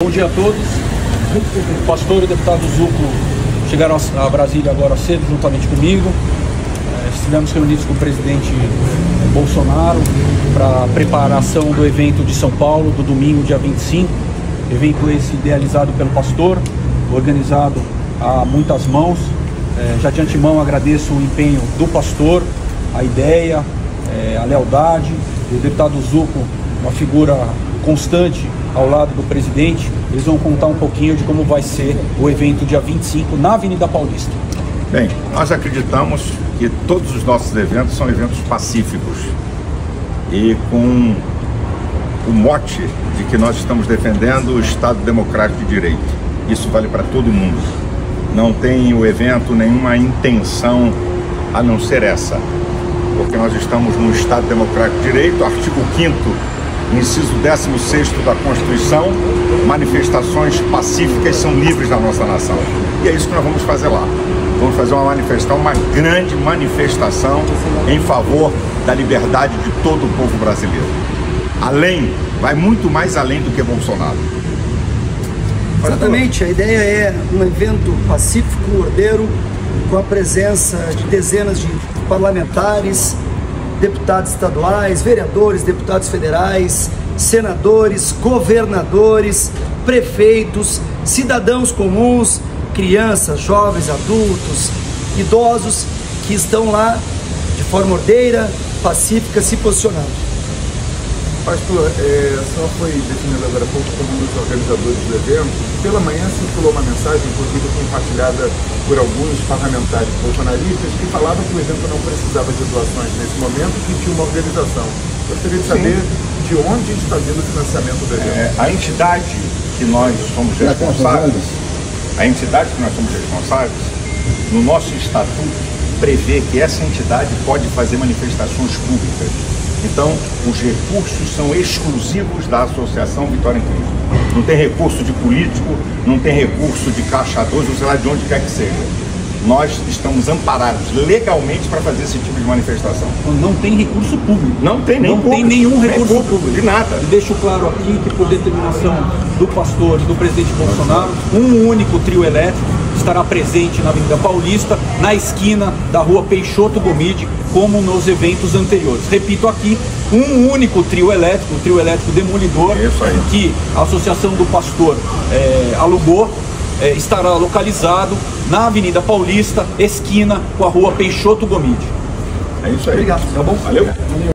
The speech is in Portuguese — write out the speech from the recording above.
Bom dia a todos. O pastor e o deputado Zuco chegaram a Brasília agora cedo, juntamente comigo. Eh, estivemos reunidos com o presidente Bolsonaro para a preparação do evento de São Paulo, do domingo, dia 25. Evento esse idealizado pelo pastor, organizado a muitas mãos. Eh, já de antemão agradeço o empenho do pastor, a ideia, eh, a lealdade. O deputado Zuco, uma figura constante ao lado do presidente. Eles vão contar um pouquinho de como vai ser o evento dia 25 na Avenida Paulista. Bem, nós acreditamos que todos os nossos eventos são eventos pacíficos e com o mote de que nós estamos defendendo o Estado Democrático de Direito. Isso vale para todo mundo. Não tem o evento nenhuma intenção a não ser essa, porque nós estamos no Estado Democrático de Direito, artigo 5 inciso 16 da Constituição, manifestações pacíficas são livres na nossa nação. E é isso que nós vamos fazer lá. Vamos fazer uma manifestação, uma grande manifestação em favor da liberdade de todo o povo brasileiro. Além, vai muito mais além do que Bolsonaro. Exatamente, a ideia é um evento pacífico, ordeiro, com a presença de dezenas de parlamentares, deputados estaduais, vereadores, deputados federais, senadores, governadores, prefeitos, cidadãos comuns, crianças, jovens, adultos, idosos que estão lá de forma ordeira, pacífica, se posicionando. Pastor, é, a senhora foi definido agora há pouco como um dos organizadores do evento. Pela manhã circulou uma mensagem, inclusive compartilhada por alguns parlamentares bolsonaristas, que falava que o evento não precisava de doações nesse momento, que tinha uma organização. Gostaria de saber Sim. de onde está vindo o financiamento do evento. É, a entidade que nós somos responsáveis, a entidade que nós somos responsáveis, no nosso estatuto, prevê que essa entidade pode fazer manifestações públicas então, os recursos são exclusivos da Associação Vitória em Cristo. Não tem recurso de político, não tem recurso de caixa 2, ou sei lá de onde quer que seja. Nós estamos amparados legalmente para fazer esse tipo de manifestação. Não tem recurso público. Não tem nem Não público, tem nenhum recurso público, público. De nada. E deixo claro aqui que por determinação do pastor e do presidente Bolsonaro, um único trio elétrico estará presente na Avenida Paulista, na esquina da rua Peixoto Gomide, como nos eventos anteriores. Repito aqui, um único trio elétrico, o trio elétrico demolidor, que a Associação do Pastor é, alugou, é, estará localizado na Avenida Paulista, esquina com a rua Peixoto Gomide. É isso aí. Obrigado. Tá bom? Valeu. Valeu.